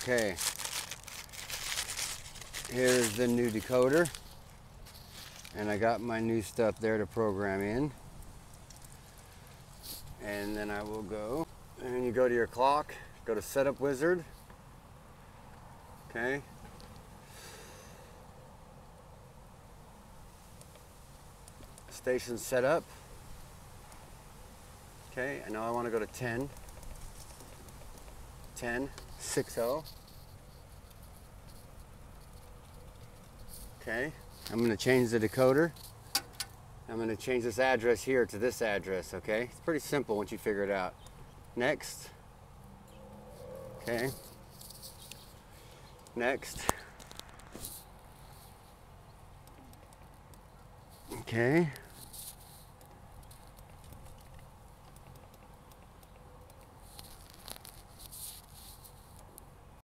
Okay. Here's the new decoder. And I got my new stuff there to program in. And then I will go. And you go to your clock, go to Setup Wizard. Okay. Station setup. Okay, and now I want to go to 10. 10, 6 -0. Okay, I'm going to change the decoder. I'm going to change this address here to this address, okay? It's pretty simple once you figure it out. Next. Okay. Next. Okay.